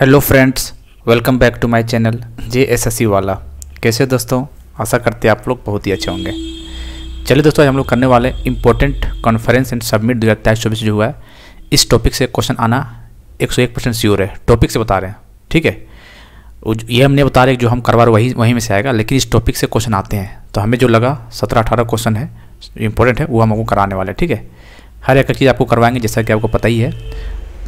Hello friends, welcome back to my channel J S S C वाला। कैसे दोस्तों? आशा करते हैं आप लोग बहुत ही अच्छे होंगे। चलिए दोस्तों आज हम लोग करने वाले इंपॉर्टेंट कॉन्फ्रेंस एंड सबमिट दो हज़ार तेईस चौबीस जो हुआ है, इस टॉपिक से क्वेश्चन आना एक सौ एक परसेंट श्योर है। टॉपिक से बता रहे हैं, ठीक है? ये हमने बता रहे जो हम करवा रहे वही वहीं में से आएगा, लेकिन इस टॉपिक से क्वेश्चन आते हैं। तो हमें जो लगा, सत्रह अठारह क्वेश्चन है इंपॉर्टेंट है, वो हमको कराने वाले ठीक है? हर एक चीज़ आपको करवाएँगे, जैसा कि आपको पता ही है।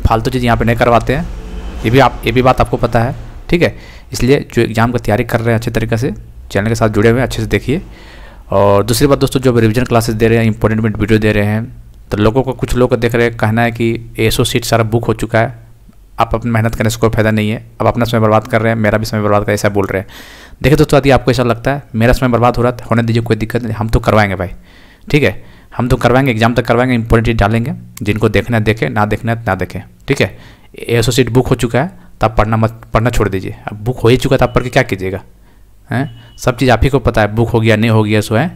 फालतू चीज़ यहाँ पे नहीं करवाते हैं। ये भी आप, ये भी बात आपको पता है, ठीक है? इसलिए जो एग्ज़ाम की तैयारी कर रहे हैं अच्छे तरीके से, चैनल के साथ जुड़े हुए हैं, अच्छे से देखिए। और दूसरी बात दोस्तों, जो रिविजन क्लासेस दे रहे हैं इंपॉर्टेंट वीडियो दे रहे हैं तो लोगों को, कुछ लोग को देख रहे हैं, कहना है कि एसो सीट सारा बुक हो चुका है, आप अपनी मेहनत करने से कोई फ़ायदा नहीं है। अब अपना समय बर्बाद कर रहे हैं, मेरा भी समय बर्बाद कर, ऐसा बोल रहे हैं। देखिए दोस्तों यदि आपको ऐसा लगता है, मेरा समय बर्बाद हो रहा है, होने दीजिए, कोई दिक्कत नहीं, हम तो करवाएँगे भाई, ठीक है? हम तो करवाएँगे एग्ज़ाम तक करवाएँगे इंपॉर्टेंट डालेंगे, जिनको देखना है देखें, ना देखना है, ना देखें, ठीक है? एसो सीट बुक हो चुका है तो आप पढ़ना मत पढ़ना छोड़ दीजिए। अब बुक हो ही चुका तो आप पढ़ के क्या कीजिएगा? हैं? सब चीज़ आप ही को पता है बुक हो गया नहीं हो गया सो है?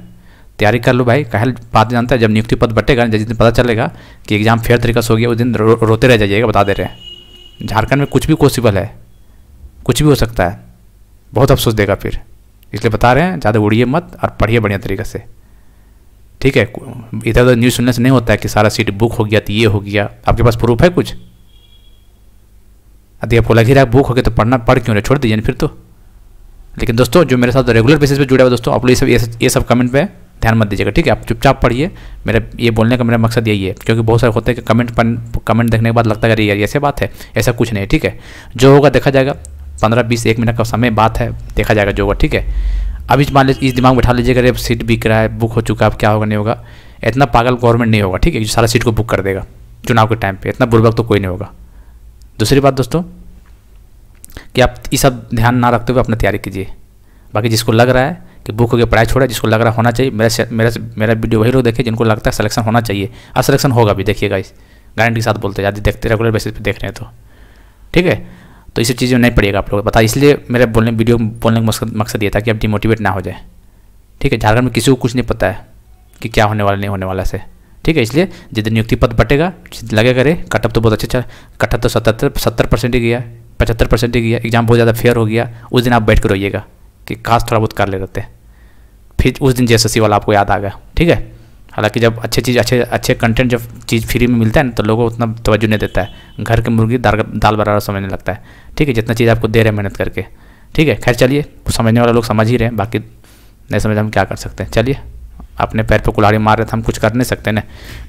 तैयारी कर लो भाई। कहल बात जानता है जब नियुक्ति पद बटेगा जिस दिन पता चलेगा कि एग्ज़ाम फेयर तरीका से हो गया उस दिन रो, रोते रह जाइएगा बता दे रहे हैं। झारखंड में कुछ भी पॉसिबल है कुछ भी हो सकता है। बहुत अफसोस देगा फिर। इसलिए बता रहे हैं ज़्यादा उड़िए मत और पढ़िए बढ़िया तरीके से। ठीक है इधर उधर न्यूज़ सुनने से नहीं होता है कि सारा सीट बुक हो गया तो ये हो गया। आपके पास प्रूफ है कुछ? यदि आपको लग ही रहा है बुक हो गया तो पढ़ना पढ़ क्यों रहे? छोड़ दीजिए फिर तो। लेकिन दोस्तों जो मेरे साथ रेगुलर बेसिस पे जुड़े हुए दोस्तों आप लोग ये सब ये सब कमेंट पे ध्यान मत दीजिएगा ठीक है? आप चुपचाप पढ़िए। मेरा ये बोलने का मेरा मकसद यही है क्योंकि बहुत सारे होते हैं कि कमेंट पन, कमेंट देखने के बाद लगता है यार ऐसे बात है ऐसा कुछ नहीं है ठीक है? जो होगा देखा जाएगा। पंद्रह बीस एक मिनट का समय बात है देखा जाएगा जो होगा ठीक है? अब इस मान लीजिए इस दिमाग में बैठा लीजिएगा अरे सीट बिक रहा है बुक हो चुका है अब क्या होगा नहीं होगा? इतना पागल गवर्नमेंट नहीं होगा ठीक है? सारा सीट को बुक कर देगा चुनाव के टाइम पे इतना बुर्बक तो कोई नहीं होगा। दूसरी बात दोस्तों, कि आप ये सब ध्यान ना रखते हुए अपना तैयारी कीजिए। बाकी जिसको लग रहा है कि बुक हो गया पढ़ाई छोड़ा जिसको लग रहा होना चाहिए, मेरा मेरा मेरा वीडियो वही लोग देखे जिनको लगता है सिलेक्शन होना चाहिए। और सिलेक्शन होगा भी देखिएगा इस गारंटी के साथ बोलते हैं, यदि देखते रेगुलर बेसिस पे देख रहे हैं तो। ठीक है? तो इसी चीज़ें नहीं पड़ेगा आप लोग, बता, इसलिए मेरे बोलने, वीडियो बोलने का मकसद ये था कि आप डिमोटिवेट ना हो जाए। ठीक है? झारखंड में किसी को कुछ नहीं पता है कि क्या होने वाला, नहीं होने वाला से। ठीक है, इसलिए जितने नियुक्ति पद बटेगा, लगे करे कटअप तो बहुत अच्छा अच्छा कटअप तो सत्तर सत्तर परसेंट ही गया पचहत्तर परसेंट ही गया एग्ज़ाम बहुत ज़्यादा फेयर हो गया, उस दिन आप बैठ कर रोइएगा कि काश थोड़ा बहुत कर ले रहते हैं फिर उस दिन जे वाला आपको याद आ गया, ठीक है? हालाँकि जब अच्छे चीज़, अच्छे अच्छे कंटेंट जब चीज़ फ्री में मिलता है ना तो लोगों को उतना तवज्जो नहीं देता है। घर के मुर्गी दाल दाल बराबर समझने लगता है, ठीक है? जितना चीज़ आपको दे रहे हैं मेहनत करके, ठीक है? खैर, चलिए, समझने वाले लोग समझ ही रहे हैं, बाकी नहीं समझ हम क्या कर सकते हैं। चलिए। अपने पैर पर कुल्हाड़ी मार रहे थे, हम कुछ कर नहीं सकते ना।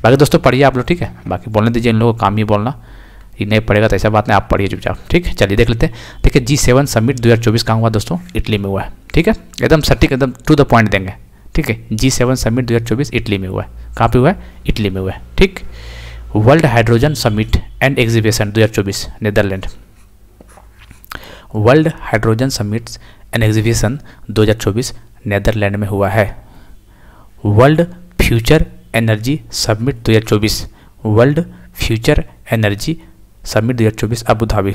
बाकी दोस्तों, पढ़िए आप लोग, ठीक है? बाकी बोलने दीजिए इन लोगों को काम ही बोलना। ये नहीं पड़ेगा तो ऐसा बात नहीं, आप पढ़िए चुपचाप, ठीक है? चलिए देख लेते हैं। देखिए जी सेवन समिट दो हज़ार चौबीस कहाँ हुआ दोस्तों? इटली में हुआ है, ठीक है? एकदम सटीक, एकदम टू द पॉइंट देंगे, ठीक है? जी सेवन समिट दो हज़ार चौबीस इटली में हुआ है। कहाँ पे हुआ है? इटली में हुआ है, ठीक? World hydrogen summit and exhibition दो हज़ार चौबीस Netherlands world hydrogen summit and exhibition 2024 Netherlands में हुआ है। World future energy summit 2024 world future energy summit 2024 Dhabi Dhabi.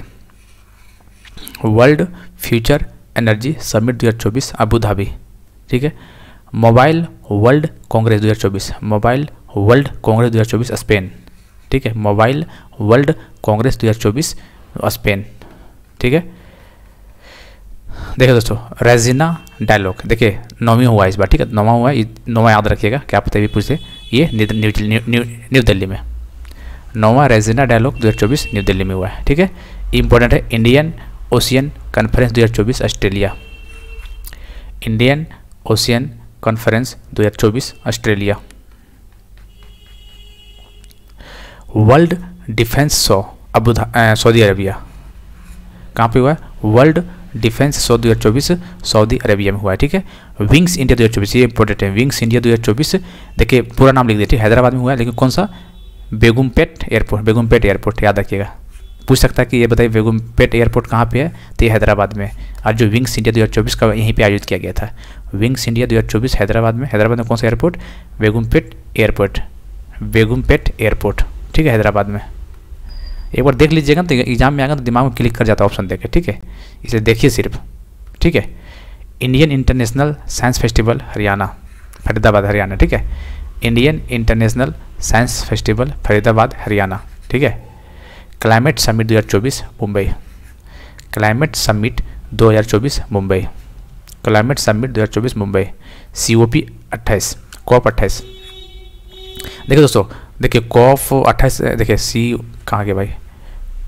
World future energy summit 2024 Abu Dhabi. ठीक है? Mobile world congress 2024 mobile world congress 2024 Spain. ठीक है? Mobile world congress 2024 Spain. ठीक है? देखिए दोस्तों, रेजिना डायलॉग। देखिए, नौवीं हुआ इस बार, ठीक है? नौवा हुआ है नौवा याद रखिएगा क्या पता भी पूछे, ये न्यू दिल्ली में। नौवा रेजिना डायलॉग 2024 न्यू दिल्ली में हुआ है, ठीक है? इंपॉर्टेंट है, Indian Ocean conference 2024 Australia. Indian Ocean conference 2024 Australia. World defence show Abu Saudi Arabia. कहाँ पे हुआ है? वर्ल्ड डिफेंस शो दो हज़ार चौबीस सऊदी अरेबिया में हुआ है, ठीक है? विंग्स इंडिया दो हज़ार चौबीस ये इंपॉर्टेंट है। विंग्स इंडिया दो हज़ार चौबीस देखिए, पूरा नाम लिख दिया ठीक हैदराबाद में हुआ है, लेकिन कौन सा? बेगुमपेट एयरपोर्ट बेगुमपेट एयरपोर्ट, याद रखिएगा। पूछ सकता है कि ये बताइए, बेगुमपेट एयरपोर्ट कहाँ पे है? तो ये हैदराबाद में। और जो विंग्स इंडिया 2024 का यहीं पे आयोजित किया गया था। विंग्स इंडिया 2024 हैदराबाद में। हैदराबाद में कौन सा airport? Begumpet airport. Begumpet airport, ठीक है, हैदराबाद में। एक बार देख लीजिएगा तो एग्ज़ाम में आएगा तो दिमाग में क्लिक कर जाता है ऑप्शन देखे ठीक है? इसे देखिए सिर्फ़, ठीक है? Indian international science festival, Haryana, Faridabad, Haryana, ठीक है? Indian international science festival, Faridabad, Haryana, ठीक है? Climate summit 2024 Mumbai. Climate summit 2024 Mumbai. Climate summit 2024 Mumbai. C O P अट्ठाईस कॉप अट्ठाईस। देखिए दोस्तों, देखिए कॉप अट्ठाईस, देखिए सी कहाँ के भाई?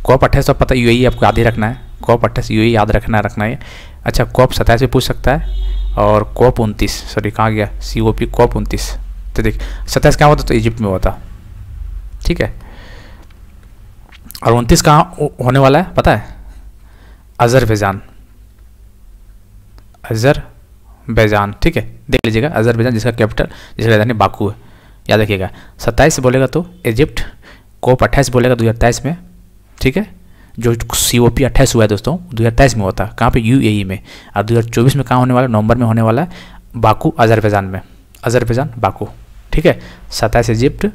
कॉप अट्ठाईस तो पता यू आपको याद ही रखना है। कॉप अट्ठाईस यू याद रखना रखना है। अच्छा कॉप सत्ताईस भी पूछ सकता है और कॉप उनतीस, सॉरी, कहाँ गया? सी ओ पी कॉप उनतीस। तो देख, सत्ताईस कहाँ होता तो इजिप्ट में होता ठीक है? और उनतीस कहाँ होने वाला है? पता है? अजरबैजान। अजरबैजान। ठीक है? देख लीजिएगा, अजरबैजान जिसका कैपिटल, जिसका राजधानी बाकू है। याद रखिएगा। सत्ताईस बोलेगा तो इजिप्ट कोप अट्ठाईस बोलेगा दो हज़ार तेईस में। ठीक है? जो सी ओ पी अट्ठाईस हुआ है दोस्तों, दो हज़ार तेईस में होता है कहाँ पे? यू ए में। और दो हज़ार चौबीस में कहाँ होने वाला? नवंबर में होने वाला है बाकू, अजरबैजान में। Azerbaijan, Baku. ठीक है? सत्ताईस इजिप्ट,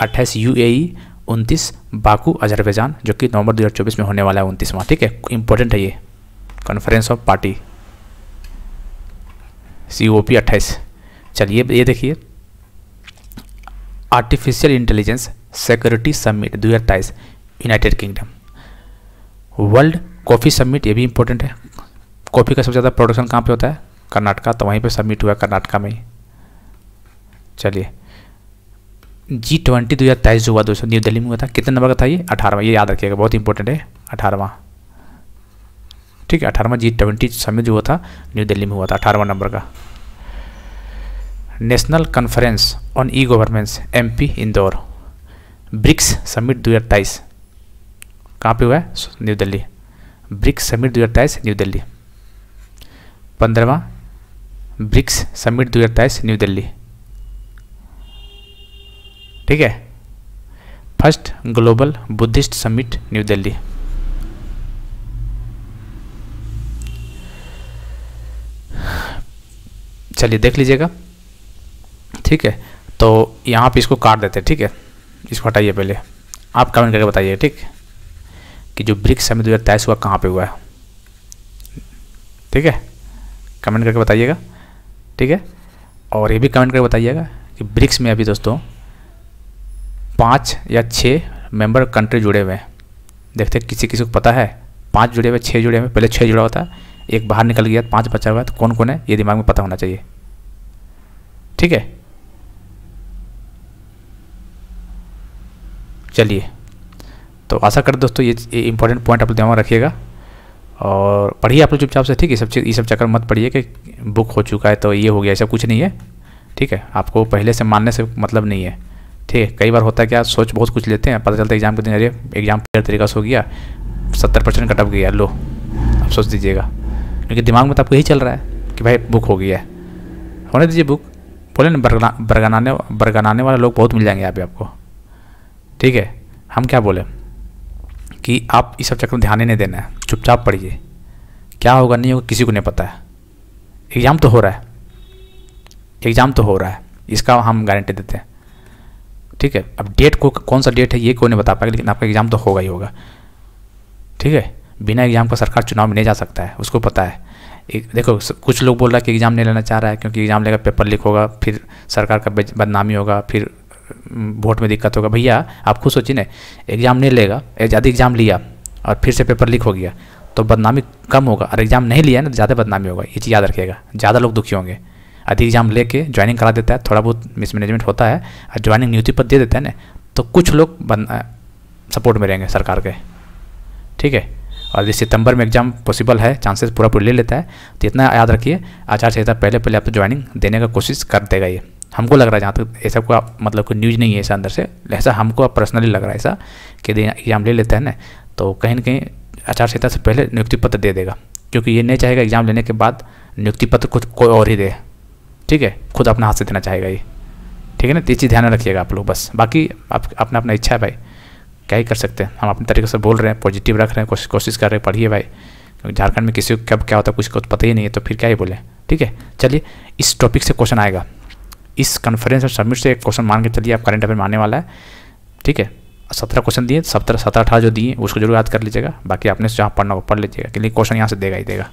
अट्ठाईस यू ए उनतीस बाकू, अजरबैजान, जो कि नवंबर 2024 में होने वाला है उनतीसवां। ठीक है? इंपॉर्टेंट है ये। Conference of party C O P अट्ठाईस। चलिए, ये देखिए। आर्टिफिशियल इंटेलिजेंस सिक्योरिटी समिट दो हज़ार तेईस United Kingdom world coffee summit ये भी इंपॉर्टेंट है। कॉफ़ी का सबसे ज़्यादा प्रोडक्शन कहाँ पे होता है? कर्नाटका। तो वहीं पे सबमिट हुआ कर्नाटका में चलिए। जी ट्वेंटी दो हज़ार तेईस जो हुआ दोस्तों। न्यू दिल्ली में हुआ था। कितने नंबर का था ये? अठारहवा। ये याद रखिएगा। बहुत इंपॉर्टेंट है। अठारहवा। ठीक है, अठारहवा जी ट्वेंटी समिट जो हुआ था न्यू दिल्ली में हुआ था। अठारहवा नंबर का। National conference on e governance MP Indore BRICS summit दो हज़ार तेईस। कहाँ पे हुआ है न्यू दिल्ली ब्रिक्स समिट दो हज़ार तेईस न्यू दिल्ली पंद्रहवा ब्रिक्स समिट दो हज़ार तेईस न्यू दिल्ली ठीक है first global Buddhist summit New Delhi चलिए देख लीजिएगा ठीक है तो यहाँ पे इसको काट देते हैं ठीक है इसको हटाइए पहले आप कमेंट करके बताइए ठीक कि जो ब्रिक्स समिट दो हज़ार तेईस हुआ, कहाँ पे हुआ है? ठीक है? कमेंट करके बताइएगा। ठीक है? और ये भी कमेंट करके बताइएगा कि ब्रिक्स में अभी दोस्तों पाँच या छः मेंबर कंट्री जुड़े हुए हैं। देखते किसी किसी को पता है, पाँच जुड़े हुए छः जुड़े हुए पहले छः जुड़ा होता है एक बाहर निकल गया, पाँच बचा हुआ है तो कौन कौन है? ये दिमाग में पता होना चाहिए। ठीक है? चलिए। तो आशा कर दोस्तों ये इंपॉर्टेंट पॉइंट आप दिमाग रखिएगा। और पढ़िए आप लोग चुपचाप से, ठीक है? सब चीज़ ये सब चक्कर मत पढ़िए कि बुक हो चुका है तो ये हो गया ऐसा कुछ नहीं है, ठीक है? आपको पहले से मानने से मतलब नहीं है, ठीक है? कई बार होता है क्या सोच बहुत कुछ लेते हैं, पता चलता है एग्ज़ाम के दिन अरे, एग्ज़ाम क्लियर तरीका से हो गया, सत्तर परसेंट कटअप गया, लो, आप सोच दीजिएगा। क्योंकि दिमाग में तो आपको यही चल रहा है कि भाई बुक हो गया है। होने दीजिए बुक, बोले ना बरगना बरगनाने बरगनाने वाले लोग बहुत मिल जाएँगे यहाँ पे आपको, ठीक है? हम क्या बोले? कि आप इस सब चक्कर में ध्यान ही नहीं देना है। चुपचाप पढ़िए। क्या होगा, नहीं होगा, किसी को नहीं पता है। एग्ज़ाम तो हो रहा है। एग्ज़ाम तो हो रहा है। इसका हम गारंटी देते हैं। ठीक है, अब डेट को कौन सा डेट है, ये कोई नहीं बता पाएगा, लेकिन आपका एग्ज़ाम तो होगा ही होगा। ठीक है, बिना एग्ज़ाम का सरकार चुनाव में नहीं जा सकता है, उसको पता है। एक, देखो कुछ लोग बोल रहा है कि एग्ज़ाम नहीं लेना चाह रहा है, क्योंकि एग्ज़ाम लेगा, पेपर लीक होगा, फिर सरकार का बदनामी होगा, फिर वोट में दिक्कत होगा, भैया, आप खुद सोचिए ना, एग्ज़ाम नहीं लेगा ज़्यादा एग्ज़ाम लिया और फिर से पेपर लीक हो गया तो बदनामी कम होगा, और एग्ज़ाम नहीं लिया ना तो ज़्यादा बदनामी होगा, ये चीज़ याद रखिएगा, ज़्यादा लोग दुखी होंगे अधिक एग्ज़ाम लेके ज्वाइनिंग करा देता है, थोड़ा बहुत मिसमैनेजमेंट होता है, और ज्वाइनिंग नियुक्ति पद दे देता है ना तो कुछ लोग सपोर्ट में रहेंगे सरकार के, ठीक है? और इस सितंबर में एग्ज़ाम पॉसिबल है चांसेस पूरा पूरा ले लेता है तो इतना याद रखिए आचार संहिता पहले पहले आप तो ज्वाइनिंग देने का कोशिश कर देगा ये। हमको लग रहा है जहाँ तक ऐसा को मतलब कोई न्यूज़ नहीं है ऐसा अंदर से। ऐसा हमको पर्सनली लग रहा है ऐसा कि एग्ज़ाम ले लेते हैं ना तो कहीं ना कहीं आचार संहिता से पहले नियुक्ति पत्र दे देगा, क्योंकि ये नहीं चाहेगा एग्ज़ाम लेने के बाद नियुक्ति पत्र कुछ कोई और ही दे। ठीक है? खुद अपना हाथ से देना चाहेगा ये। ठीक है ना? तो ये चीज़ ध्यान रखिएगा आप लोग बस। बाकी आप, अपना अपना इच्छा है भाई। क्या ही कर सकते हैं? हम अपने तरीके से बोल रहे हैं पॉजिटिव रख रहे हैं, कोशिश कोशिश कर रहे हैं, पढ़िए भाई। क्योंकि झारखंड में किसी को कब क्या होता है कुछ को तो पता ही नहीं है तो फिर क्या ही बोले। ठीक है? चलिए, इस टॉपिक से क्वेश्चन आएगा। इस कॉन्फ्रेंस और सबमिट से एक क्वेश्चन मान के चलिए, आप करंट अफेयर में आने वाला है। ठीक है? सत्रह क्वेश्चन दिए, सत्रह सत्रह, अठारह जो दिए, उसको ज़रूर याद कर लीजिएगा। बाकी आपने जहाँ पढ़ना हो, पढ़ लीजिएगा। क्योंकि क्वेश्चन यहाँ से देगा ही देगा।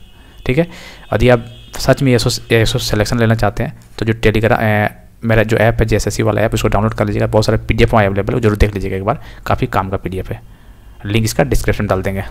ठीक है? यदि आप सच में एसो एसो सेलेक्शन लेना चाहते हैं तो जो टेलीग्राम मेरा जो ऐप है जे वाला ऐप उसको डाउनलोड कर लीजिएगा। बहुत सारे पी डी एफ़ अवेलेबल है ज़रूर देख लीजिएगा एक बार। काफ़ी काम का पीडीएफ है। लिंक इसका डिस्क्रिप्शन डाल देंगे।